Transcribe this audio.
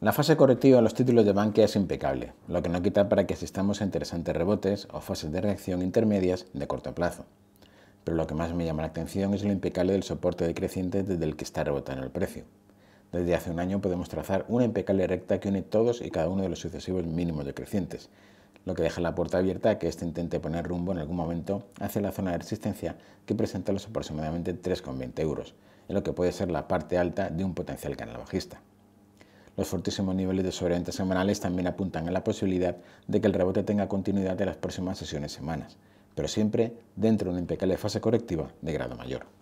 La fase correctiva de los títulos de Bankia es impecable, lo que no quita para que asistamos a interesantes rebotes o fases de reacción intermedias de corto plazo. Pero lo que más me llama la atención es lo impecable del soporte decreciente desde el que está rebotando el precio. Desde hace un año podemos trazar una impecable recta que une todos y cada uno de los sucesivos mínimos decrecientes, lo que deja la puerta abierta a que éste intente poner rumbo en algún momento hacia la zona de resistencia que presenta los aproximadamente 3,20 euros, en lo que puede ser la parte alta de un potencial canal bajista. Los fortísimos niveles de sobreventa semanales también apuntan a la posibilidad de que el rebote tenga continuidad en las próximas sesiones semanas, pero siempre dentro de una impecable fase correctiva de grado mayor.